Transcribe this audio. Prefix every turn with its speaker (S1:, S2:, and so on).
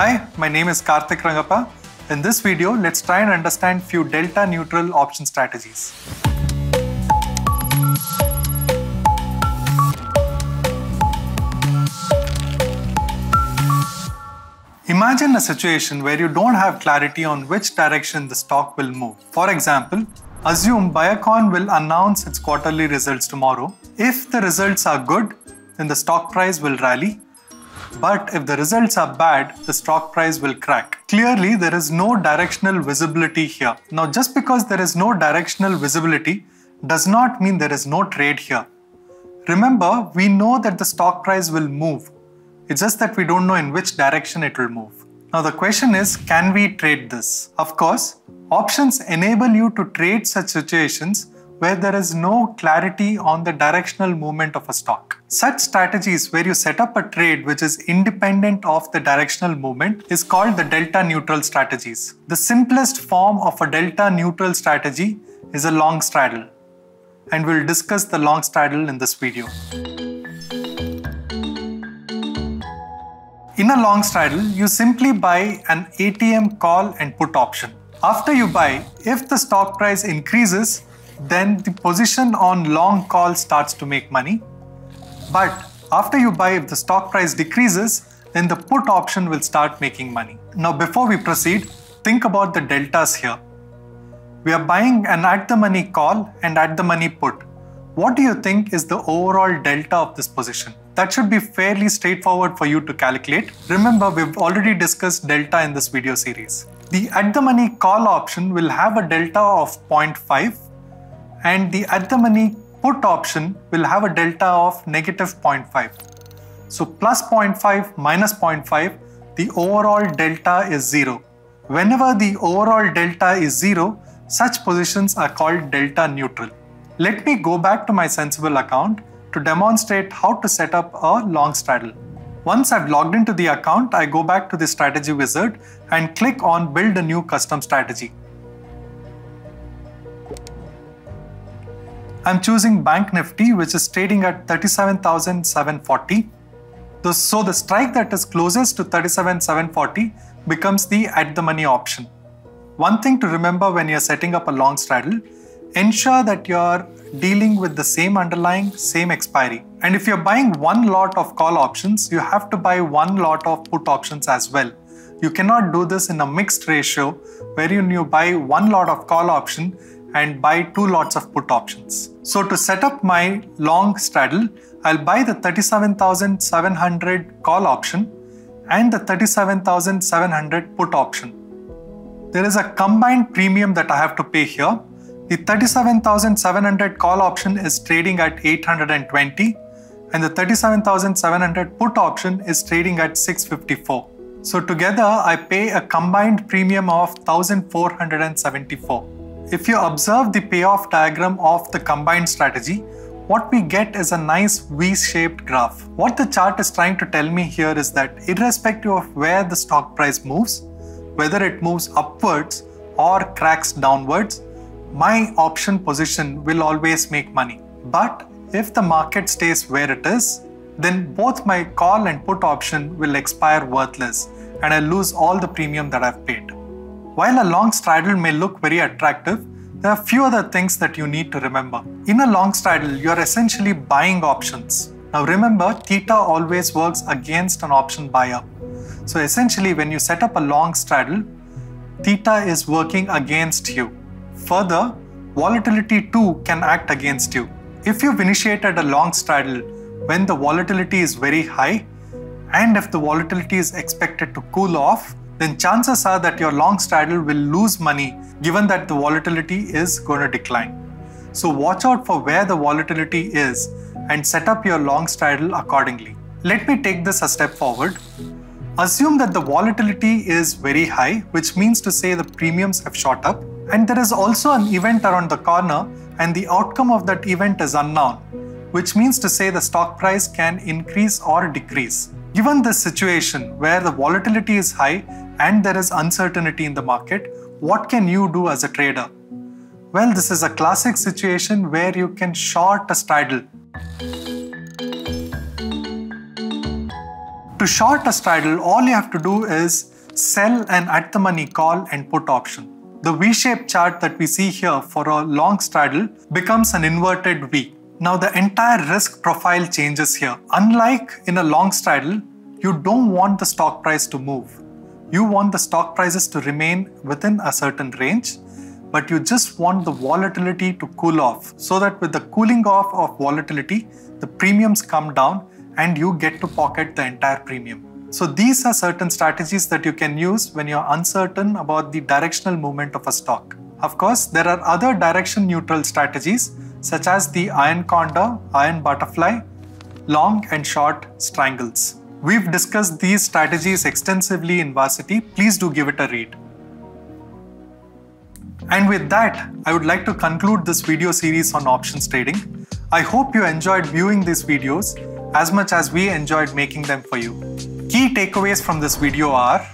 S1: Hi, my name is Karthik Rangappa. In this video, let's try and understand few delta neutral option strategies. Imagine a situation where you don't have clarity on which direction the stock will move. For example, assume Biocon will announce its quarterly results tomorrow. If the results are good, then the stock price will rally. But if the results are bad, the stock price will crack. Clearly, there is no directional visibility here. Now, just because there is no directional visibility does not mean there is no trade here. Remember, we know that the stock price will move it's just that we don't know in which direction it will move. Now the question is, can we trade this? Of course, options enable you to trade such situations where there is no clarity on the directional movement of a stock. Such strategies where you set up a trade which is independent of the directional movement is called the delta neutral strategies. The simplest form of a delta neutral strategy is a long straddle. And we'll discuss the long straddle in this video. In a long straddle, you simply buy an ATM call and put option. After you buy, if the stock price increases, then the position on long call starts to make money. But after you buy, if the stock price decreases, then the put option will start making money. Now, before we proceed, think about the deltas here. We are buying an at the money call and at the money put. What do you think is the overall delta of this position? That should be fairly straightforward for you to calculate. Remember, we've already discussed delta in this video series. The at the money call option will have a delta of 0.5 and the at the money put option will have a delta of negative 0.5. So plus 0.5 minus 0.5, the overall delta is zero. Whenever the overall delta is zero, such positions are called delta neutral. Let me go back to my Sensibull account to demonstrate how to set up a long straddle. Once I've logged into the account, I go back to the strategy wizard and click on build a new custom strategy. I'm choosing Bank Nifty, which is trading at 37,740. So the strike that is closest to 37,740 becomes the at the money option. One thing to remember when you're setting up a long straddle ensure that you're dealing with the same underlying, same expiry. And if you're buying one lot of call options, you have to buy one lot of put options as well. You cannot do this in a mixed ratio wherein you buy one lot of call option and buy two lots of put options. So to set up my long straddle, I'll buy the 37,700 call option and the 37,700 put option. There is a combined premium that I have to pay here the 37,700 call option is trading at 820 and the 37,700 put option is trading at 654. So together I pay a combined premium of 1474. If you observe the payoff diagram of the combined strategy, what we get is a nice V-shaped graph. What the chart is trying to tell me here is that irrespective of where the stock price moves, whether it moves upwards or cracks downwards, my option position will always make money. But if the market stays where it is, then both my call and put option will expire worthless and I lose all the premium that I've paid. While a long straddle may look very attractive, there are a few other things that you need to remember. In a long straddle, you're essentially buying options. Now remember, theta always works against an option buyer. So essentially, when you set up a long straddle, theta is working against you. Further, volatility too can act against you. If you've initiated a long straddle when the volatility is very high, and if the volatility is expected to cool off, then chances are that your long straddle will lose money given that the volatility is going to decline. So watch out for where the volatility is and set up your long straddle accordingly. Let me take this a step forward. Assume that the volatility is very high, which means to say the premiums have shot up and there is also an event around the corner, and the outcome of that event is unknown, which means to say the stock price can increase or decrease. Given this situation where the volatility is high and there is uncertainty in the market, what can you do as a trader? Well, this is a classic situation where you can short a straddle. To short a straddle, all you have to do is sell an at the money call and put option. The V-shaped chart that we see here for a long straddle becomes an inverted V. Now the entire risk profile changes here. Unlike in a long straddle, you don't want the stock price to move. You want the stock prices to remain within a certain range, but you just want the volatility to cool off so that with the cooling off of volatility, the premiums come down and you get to pocket the entire premium. So these are certain strategies that you can use when you're uncertain about the directional movement of a stock. Of course, there are other direction neutral strategies such as the iron condor, iron butterfly, long and short strangles. We've discussed these strategies extensively in Varsity. Please do give it a read. And with that, I would like to conclude this video series on options trading. I hope you enjoyed viewing these videos as much as we enjoyed making them for you. Key takeaways from this video are